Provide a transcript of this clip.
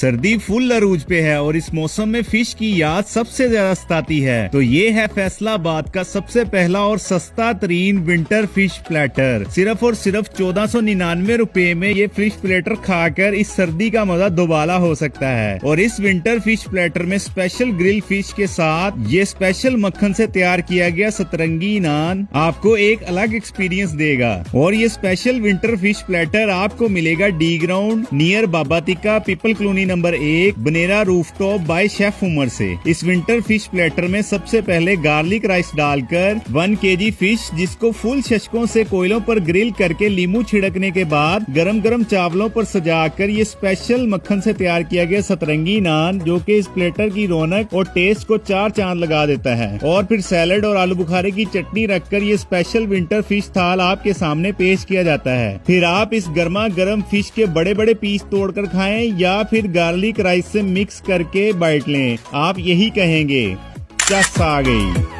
सर्दी फुल अरूज पे है और इस मौसम में फ़िश की याद सबसे ज़्यादा सताती है। तो ये है फैसलाबाद का सबसे पहला और सस्ता तरीन विंटर फ़िश प्लेटर सिर्फ़ और सिर्फ़ चौदह सौ निन्यानवे रूपए में ये फ़िश प्लेटर खाकर इस सर्दी का मज़ा दोबारा हो सकता है। और इस विंटर फ़िश प्लेटर में स्पेशल ग्रिल फ़िश के साथ ये स्पेशल मक्खन से तैयार किया गया सतरंगी नान आपको एक अलग एक्सपीरियंस देगा। और ये स्पेशल विंटर फ़िश प्लेटर आपको मिलेगा डी ग्राउंड नियर बाबा तिका पीपल कॉलोनी नंबर एक, Banera rooftop by chef Umar से। इस विंटर फ़िश प्लेटर में सबसे पहले गार्लिक राइस डालकर वन के जी फ़िश जिसको फुल शशकों से कोयलों पर ग्रिल करके लीमू छिड़कने के बाद गरम गरम चावलों पर सजाकर ये स्पेशल मक्खन से तैयार किया गया सतरंगी नान, जो कि इस प्लेटर की रौनक और टेस्ट को चार चाँद लगा देता है। और फिर सैलड और आलू बुखारे की चटनी रखकर ये स्पेशल विंटर फ़िश थाल आपके सामने पेश किया जाता है। फिर आप इस गर्मा गर्म फ़िश के बड़े बड़े पीस तोड़कर खाएँ या फिर गार्लिक राइस से मिक्स करके बाइट लें। आप यही कहेंगे चस आ गई।